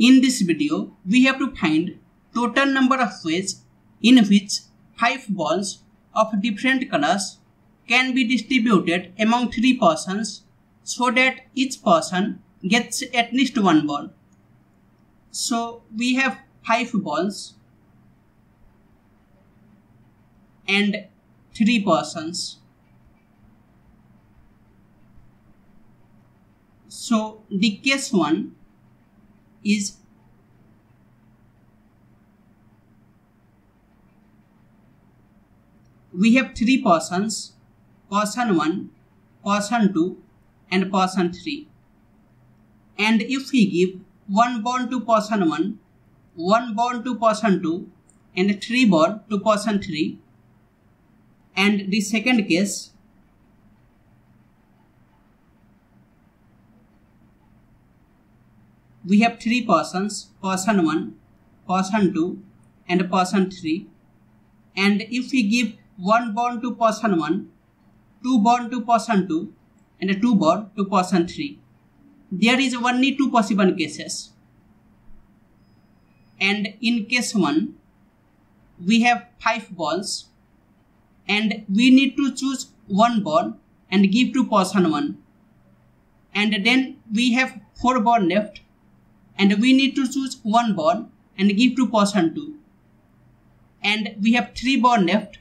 In this video, we have to find total number of ways in which 5 balls of different colors can be distributed among 3 persons so that each person gets at least one ball. So we have 5 balls and 3 persons. So the case 1 is we have three persons person 1 person 2 and person 3 and if we give one bond to person 1 one bond to person 2 and three bond to person 3 and the second case we have three persons person 1 person 2 and person 3 and if we give one bond to person 1 two bond to person 2 and two bond to person 3 there is only two possible cases. And in case 1 we have five balls. And we need to choose one ball and give to person 1 and then we have four ball left and we need to choose one ball and give to person 2 and we have three ball left.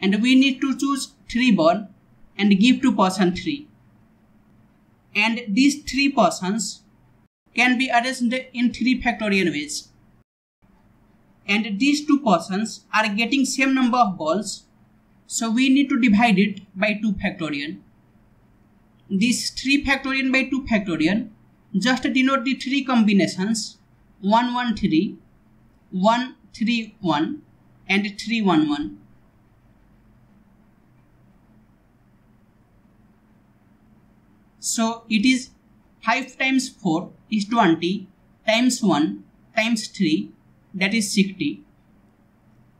And we need to choose three ball and give to person 3 and these three persons can be arranged in three factorial ways. And these two persons are getting same number of balls. So we need to divide it by 2 factorial. This 3 factorial by 2 factorial just denote the three combinations. 113, 131 and 311. So it is 5 times 4 is 20 times 1 times 3 that is 60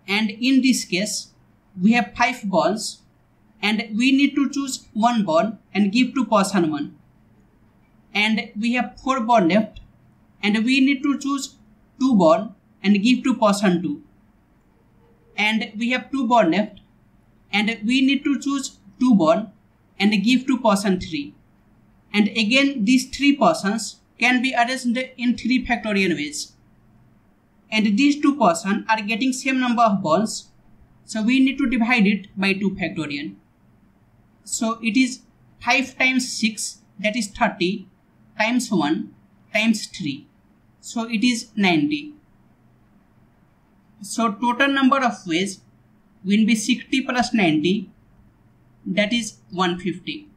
and in this case we have 5 balls. And we need to choose one ball and give to person 1 and we have 4 ball left and we need to choose 2 ball and give to person 2 and we have 2 ball left and we need to choose 2 ball and give to person 3 and again these 3 persons can be arranged in 3 factorial ways. And these 2 persons are getting same number of balls so we need to divide it by 2 factorial. So it is 5 times 6 that is 30 times 1 times 3. So it is 90. So total number of ways will be 60 plus 90 that is 150.